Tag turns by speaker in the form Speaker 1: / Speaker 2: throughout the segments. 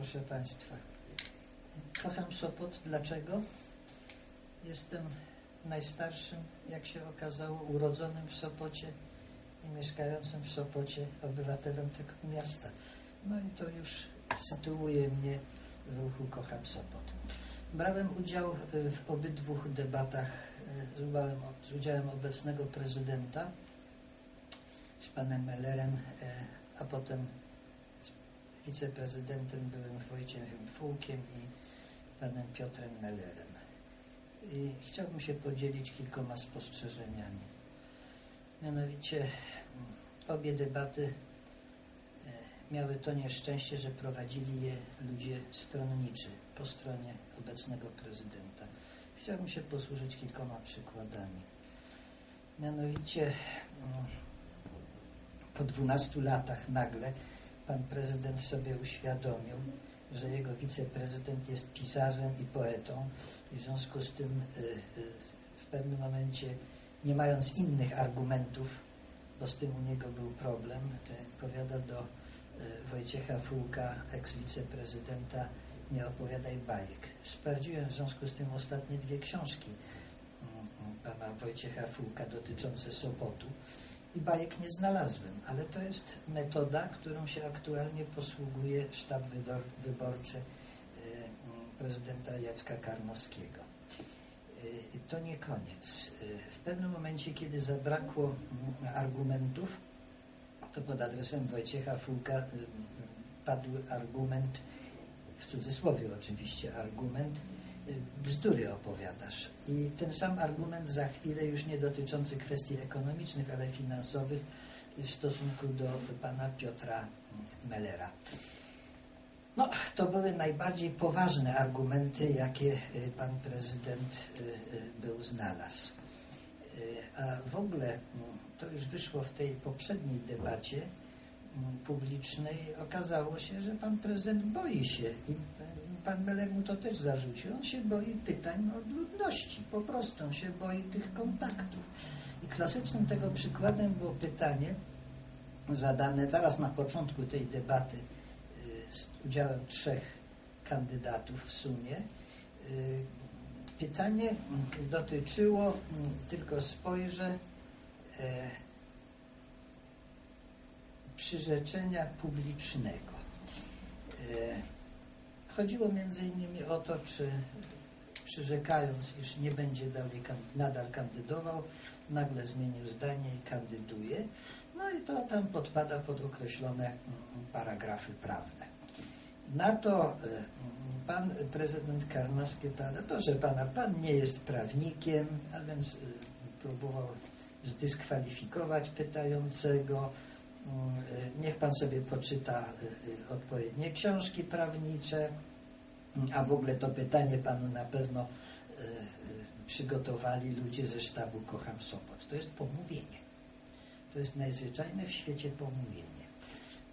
Speaker 1: proszę Państwa. Kocham Sopot. Dlaczego? Jestem najstarszym, jak się okazało, urodzonym w Sopocie i mieszkającym w Sopocie obywatelem tego miasta. No i to już sytuuje mnie w ruchu Kocham Sopot. Brałem udział w obydwu debatach y, z udziałem, udziałem obecnego prezydenta, z panem Mellerem, y, a potem wiceprezydentem byłem Wojciechem Fułkiem i panem Piotrem Mellerem. I chciałbym się podzielić kilkoma spostrzeżeniami. Mianowicie mm, obie debaty e, miały to nieszczęście, że prowadzili je ludzie stronniczy po stronie obecnego prezydenta. Chciałbym się posłużyć kilkoma przykładami. Mianowicie mm, po 12 latach nagle pan prezydent sobie uświadomił, że jego wiceprezydent jest pisarzem i poetą i w związku z tym y, y, w pewnym momencie, nie mając innych argumentów, bo z tym u niego był problem, y, powiada do Wojciecha Fułka, eks-wiceprezydenta, nie opowiadaj bajek. Sprawdziłem w związku z tym ostatnie dwie książki mm, mm, pana Wojciecha Fułka dotyczące Sopotu i bajek nie znalazłem, ale to jest metoda, którą się aktualnie posługuje sztab wyborczy e, prezydenta Jacka Karnowskiego. E, to nie koniec. E, w pewnym momencie, kiedy zabrakło argumentów, to pod adresem Wojciecha Fulka padł argument, w cudzysłowie oczywiście argument, bzdury opowiadasz. I ten sam argument za chwilę, już nie dotyczący kwestii ekonomicznych, ale finansowych w stosunku do pana Piotra Mellera. No, to były najbardziej poważne argumenty, jakie y, pan prezydent y, y, był znalazł. A w ogóle mm, to już wyszło w tej poprzedniej debacie mm, publicznej. Okazało się, że pan prezydent boi się i pan Melek mu to też zarzucił. On się boi pytań od ludności, po prostu on się boi tych kontaktów. I klasycznym tego przykładem było pytanie zadane zaraz na początku tej debaty y, z udziałem trzech kandydatów w sumie. Y, pytanie dotyczyło, mm, tylko spojrzę, e, przyrzeczenia publicznego. E, Chodziło między innymi o to, czy przyrzekając, iż nie będzie dalej, nadal kandydował, nagle zmienił zdanie i kandyduje. No i to tam podpada pod określone mm, paragrafy prawne. Na to e, pan prezydent Karnowski pada, proszę pana, pan nie jest prawnikiem, a więc e, próbował zdyskwalifikować pytającego, Y, niech Pan sobie poczyta odpowiednie książki prawnicze, a w ogóle to pytanie Panu na pewno przygotowali ludzie ze sztabu Kocham Sopot. To jest pomówienie. To jest najzwyczajne w świecie pomówienie.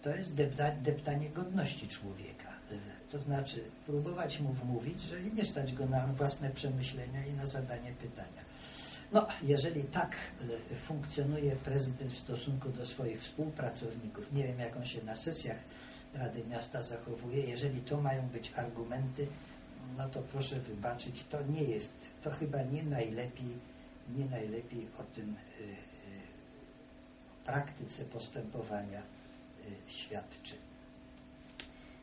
Speaker 1: To jest depta, deptanie godności człowieka. To znaczy próbować mu wmówić, że nie stać go na własne przemyślenia i na zadanie pytania. No, jeżeli tak e, funkcjonuje prezydent w stosunku do swoich współpracowników, nie wiem jak on się na sesjach Rady Miasta zachowuje, jeżeli to mają być argumenty, no to proszę wybaczyć, to nie jest, to chyba nie najlepiej, nie najlepiej o tym e, e, o praktyce postępowania świadczy.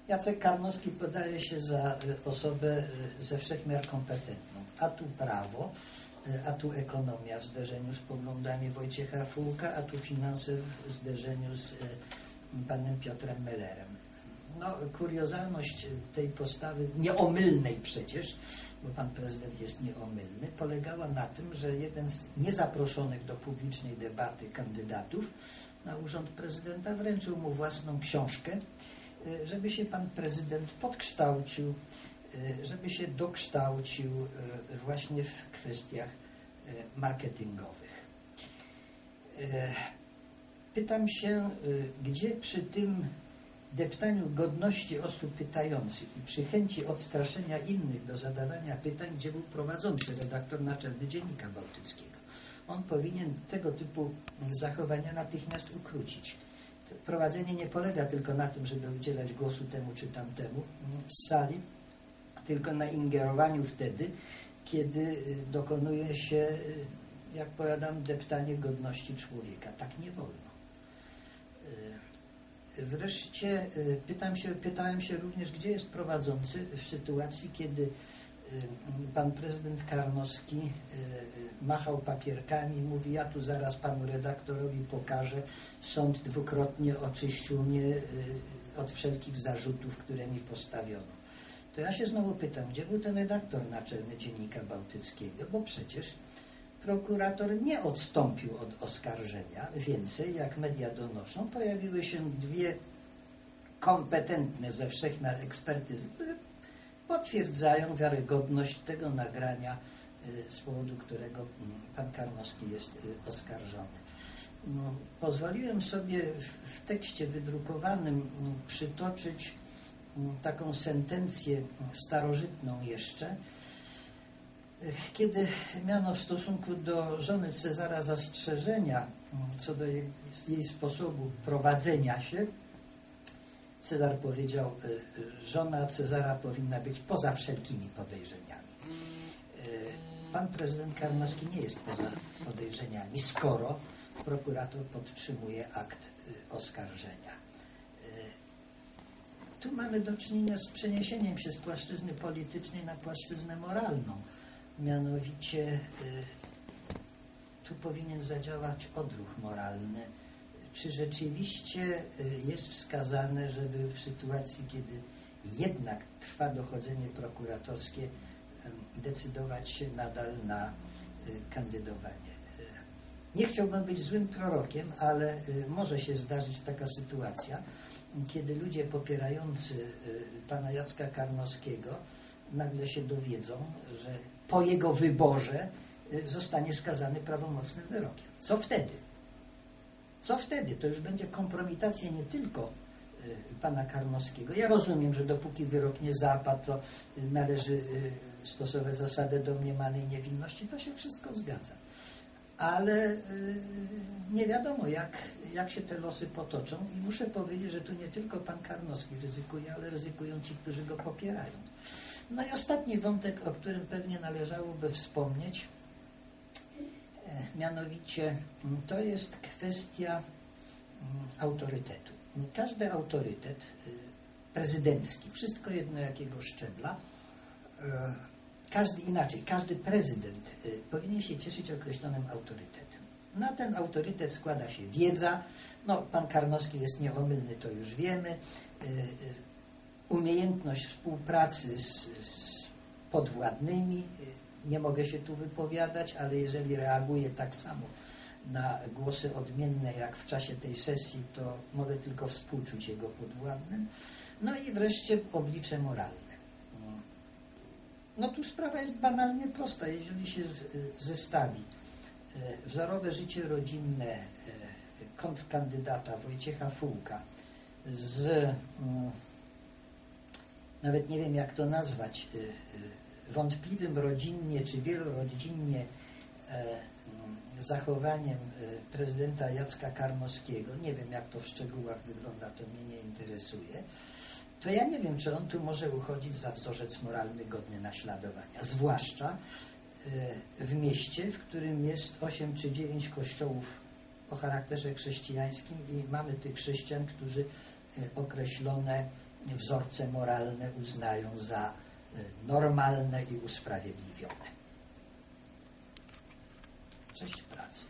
Speaker 1: Jacek Karnowski podaje się za osobę ze wszechmiar kompetentną, a tu prawo, a tu ekonomia w zderzeniu z poglądami Wojciecha Fułka, a tu finanse w zderzeniu z e, panem Piotrem Mellerem. No, kuriozalność tej postawy, nieomylnej przecież, bo pan prezydent jest nieomylny, polegała na tym, że jeden z niezaproszonych do publicznej debaty kandydatów na urząd prezydenta wręczył mu własną książkę, e, żeby się pan prezydent podkształcił E, żeby się dokształcił e, właśnie w kwestiach e, marketingowych. Pytam się, gdzie przy tym deptaniu godności osób pytających i przy chęci odstraszenia innych do zadawania pytań, gdzie był prowadzący redaktor naczelny Dziennika Bałtyckiego. On powinien tego typu zachowania natychmiast ukrócić. Prowadzenie nie polega tylko na tym, żeby udzielać głosu temu czy tamtemu mm, z sali, tylko na ingerowaniu wtedy, kiedy y, dokonuje się, y, jak powiadam, deptanie godności człowieka. Tak nie wolno. Y, Wreszcie pytam się, pytałem się również, gdzie jest prowadzący w sytuacji, kiedy pan prezydent Karnowski machał papierkami i mówi, ja tu zaraz panu redaktorowi pokażę, sąd dwukrotnie oczyścił mnie od wszelkich zarzutów, które mi postawiono. To ja się znowu pytam, gdzie był ten redaktor naczelny Dziennika Bałtyckiego, bo przecież prokurator nie odstąpił od oskarżenia. Więcej, jak media donoszą, pojawiły się dwie kompetentne ze wszechmiar ekspertyzy, które potwierdzają wiarygodność tego nagrania, y, z powodu którego mm, pan Karnowski jest y, oskarżony. No, Pozwoliłem sobie w, tekście wydrukowanym mm, przytoczyć mm, taką sentencję starożytną jeszcze, kiedy miano w stosunku do żony Cezara zastrzeżenia co do jej, jej sposobu prowadzenia się, Cezar powiedział, y, żona Cezara powinna być poza wszelkimi podejrzeniami. Y, Pan prezydent Karnowski nie jest poza podejrzeniami, skoro prokurator podtrzymuje akt y, oskarżenia. Tu mamy do czynienia z przeniesieniem się z płaszczyzny politycznej na płaszczyznę moralną. Mianowicie y, tu powinien zadziałać odruch moralny. Czy rzeczywiście y, jest wskazane, żeby w sytuacji, kiedy jednak trwa dochodzenie prokuratorskie, decydować się nadal na y, kandydowanie? Nie chciałbym być złym prorokiem, ale y, może się zdarzyć taka sytuacja, kiedy ludzie popierający y, pana Jacka Karnowskiego nagle się dowiedzą, że po jego wyborze y, zostanie skazany prawomocnym wyrokiem. Co wtedy? Co wtedy? To już będzie kompromitacja nie tylko pana Karnowskiego. Ja rozumiem, że dopóki wyrok nie zapadł, to należy stosować zasadę domniemanej niewinności. To się wszystko zgadza. Ale y, nie wiadomo, jak, jak się te losy potoczą i muszę powiedzieć, że tu nie tylko pan Karnowski ryzykuje, ale ryzykują ci, którzy go popierają. No i ostatni wątek, o którym pewnie należałoby wspomnieć, e, mianowicie mm, to jest kwestia mm, autorytetu. Każdy autorytet y, prezydencki, wszystko jedno jakiego szczebla, e, każdy inaczej, każdy prezydent y, powinien się cieszyć określonym autorytetem. Na ten autorytet składa się wiedza, no pan Karnowski jest nieomylny, to już wiemy, y, y, umiejętność współpracy z, z podwładnymi, nie mogę się tu wypowiadać, ale jeżeli reaguje tak samo na głosy odmienne jak w czasie tej sesji, to mogę tylko współczuć jego podwładnym. No i wreszcie oblicze moralne. No tu sprawa jest banalnie prosta. Jeżeli się z- zestawi e, wzorowe życie rodzinne e, kontrkandydata Wojciecha Fułka z mm, nawet nie wiem jak to nazwać, wątpliwym rodzinnie czy wielorodzinnie e, mm, zachowaniem prezydenta Jacka Karnowskiego, nie wiem jak to w szczegółach wygląda, to mnie nie interesuje, to ja nie wiem, czy on tu może uchodzić za wzorzec moralny godny naśladowania. Zwłaszcza e, w mieście, w którym jest 8 czy 9 kościołów o charakterze chrześcijańskim i mamy tych chrześcijan, którzy e, określone wzorce moralne uznają za e, normalne i usprawiedliwione. Cześć pracy.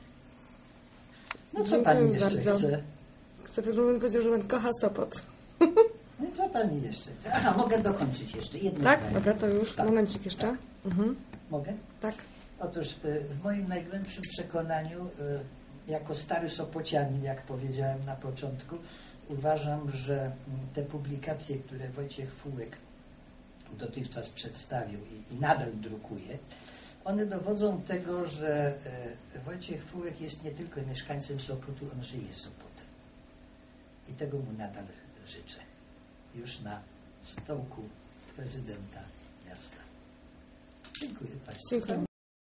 Speaker 1: No co
Speaker 2: Dziękuję
Speaker 1: pani jeszcze
Speaker 2: bardzo.
Speaker 1: chce?
Speaker 2: Pan powiedział, że pan kocha Sopot.
Speaker 1: No co pani jeszcze chce? Aha, mogę dokończyć jeszcze jedno
Speaker 2: Tak?
Speaker 1: zdanie.
Speaker 2: Dobra, to już
Speaker 1: Tak.
Speaker 2: momencik jeszcze. Mhm.
Speaker 1: Mogę?
Speaker 2: Tak.
Speaker 1: Otóż y, w moim najgłębszym przekonaniu, y, jako stary Sopocianin, jak powiedziałem na początku, uważam, że mm, te publikacje, które Wojciech Fułek dotychczas przedstawił i, i nadal drukuje, one dowodzą tego, że y, Wojciech Fułek jest nie tylko mieszkańcem Sopotu, on żyje Sopotem. I tego mu nadal życzę. Już na stołku prezydenta miasta. Dziękuję Państwu.